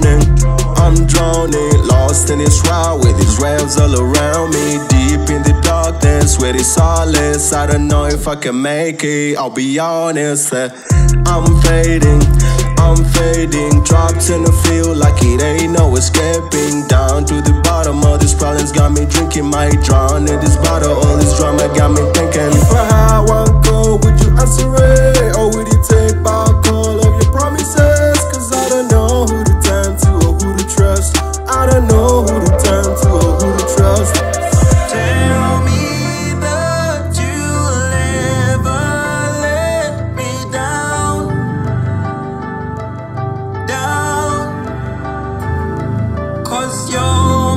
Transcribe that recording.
drowning, I'm drowning, lost in this ride with these waves all around me. Deep in the darkness where it's solace. I don't know if I can make it, I'll be honest. eh. I'm fading, I'm fading. Dropped in the field like it ain't no escaping. Down to the bottom of these problems got me drinking, might drown in this bottle. Cause you're